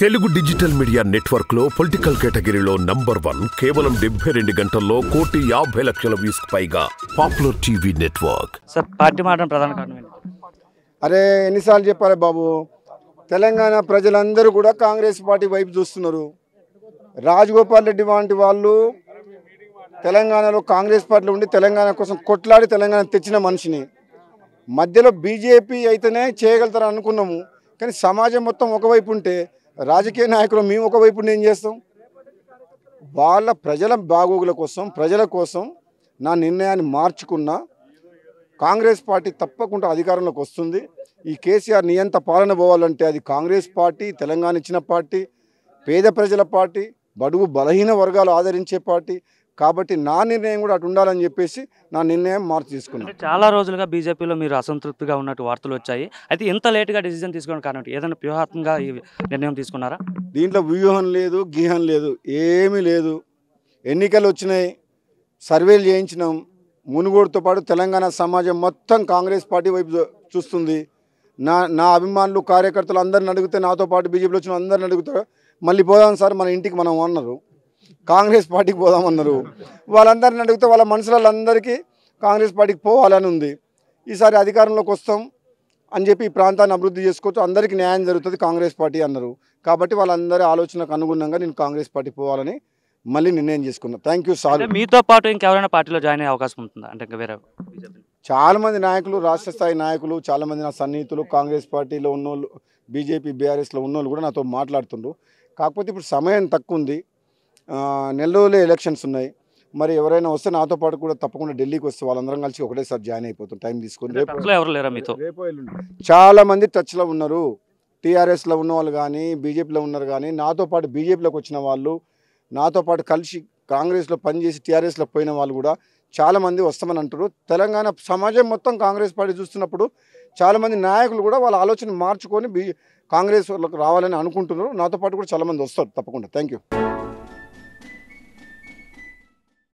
Telugu digital media నెట్వర్క్లో political కేటగిరీలో number one కేవలం డెబ్బై రెండు గంటల్లో కోటి యాభై లక్షల వ్యూస్ పైగా popular TV network. Sir party మారడం ప్రధాన కారణం ఏంటి? అరే ఎన్నిసార్లు చెప్పాలి బాబు? తెలంగాణ ప్రజలందరూ కూడా కాంగ్రెస్ పార్టీ వైపు చూస్తున్నారు. రాజగోపాల్ రెడ్డి వంటి వాళ్ళు తెలంగాణలో కాంగ్రెస్ పార్టీలో ఉండి తెలంగాణ కోసం కొట్లాడి తెలంగాణ తెచ్చిన మనిషిని. మధ్యలో బీజేపీ అయితేనే చేయగలుగుతారు అనుకున్నాము. కానీ సమాజం మొత్తం ఒకవైపు ఉంటే రాజకీయ నాయకులు మేము ఒకవైపు ఏం చేస్తాం? వాళ్ళ ప్రజల బాగోగుల కోసం ప్రజల కోసం నా నిర్ణయాన్ని మార్చుకున్నా కాంగ్రెస్ పార్టీ తప్పకుండా అధికారంలోకి వస్తుంది. ఈ కేసీఆర్ నియంత పాలన పోవాలంటే అది కాంగ్రెస్ పార్టీ తెలంగాణ ఇచ్చిన పార్టీ పేద ప్రజల పార్టీ బడుగు బలహీన వర్గాలు ఆదరించే పార్టీ కాబట్టి నా నిర్ణయం కూడా అటు ఉండాలని చెప్పేసి నా నిర్ణయం మార్చి తీసుకున్నాను చాలా రోజులుగా బీజేపీలో మీరు అసంతృప్తిగా ఉన్నట్టు వార్తలు వచ్చాయి. అయితే ఇంత లేట్గా డిసిజన్ తీసుకోవడం కారణం? ఏదైనా వ్యూహాత్మకంగా ఈ నిర్ణయం తీసుకున్నారా? దీంట్లో వ్యూహం లేదు గీహం లేదు ఏమీ లేదు. ఎన్నికలు వచ్చినాయి సర్వేలు చేయించినాం. మునుగోడుతో పాటు తెలంగాణ సమాజం మొత్తం కాంగ్రెస్ పార్టీ వైపు చూస్తుంది. నా నా అభిమానులు కార్యకర్తలు అందరిని అడిగితే నాతో పాటు బీజేపీలో వచ్చిన అందరిని అడుగుతారు. మళ్ళీ పోదాం సార్ మన ఇంటికి మనం అన్నారు కాంగ్రెస్ పార్టీకి పోదామన్నారు. వాళ్ళందరిని అడిగితే వాళ్ళ మనుషులందరికీ కాంగ్రెస్ పార్టీకి పోవాలని ఉంది. ఈసారి అధికారంలోకి వస్తాం అని చెప్పి ఈ ప్రాంతాన్ని అభివృద్ధి చేసుకోవచ్చు. అందరికీ న్యాయం జరుగుతుంది కాంగ్రెస్ పార్టీ అన్నారు. కాబట్టి వాళ్ళందరి ఆలోచనకు అనుగుణంగా నేను కాంగ్రెస్ పార్టీ పోవాలని మళ్ళీ నిర్ణయం చేసుకున్నా. Thank you sir. మీతో పాటు ఇంకెవరైనా పార్టీలో జాయిన్ అయ్యే అవకాశం ఉంటుందా? అంటే ఇంకా వేరే బీజేపీ చాలా మంది నాయకులు రాష్ట్ర స్థాయి నాయకులు చాలా మంది నా సన్నిహితులు కాంగ్రెస్ పార్టీలో ఉన్నోళ్ళు బీజేపీ బీఆర్ఎస్లో ఉన్నోళ్ళు కూడా నాతో మాట్లాడుతుండ్రు. కాకపోతే ఇప్పుడు సమయం తక్కువ ఉంది. నెల రోజులే ఎలక్షన్స్ ఉన్నాయి. మరి ఎవరైనా వస్తే నాతో పాటు కూడా తప్పకుండా ఢిల్లీకి వస్తే వాళ్ళందరం కలిసి ఒకటేసారి జాయిన్ అయిపోతాం. టైం తీసుకొని రేపు. చాలా మంది టచ్లో ఉన్నారు. టీఆర్ఎస్లో ఉన్న వాళ్ళు కానీ బీజేపీలో ఉన్నారు కానీ నాతో పాటు బీజేపీలోకి వచ్చిన వాళ్ళు నాతో పాటు కలిసి కాంగ్రెస్లో పనిచేసి టీఆర్ఎస్లో పోయిన వాళ్ళు కూడా చాలా మంది వస్తామని అంటారు తెలంగాణ సమాజం మొత్తం కాంగ్రెస్ పార్టీ చూస్తున్నప్పుడు చాలా మంది నాయకులు కూడా వాళ్ళ ఆలోచన మార్చుకొని బీ కాంగ్రెస్ వాళ్ళకి రావాలని అనుకుంటున్నారు. నాతో పాటు కూడా చాలా మంది వస్తారు తప్పకుండా. Thank you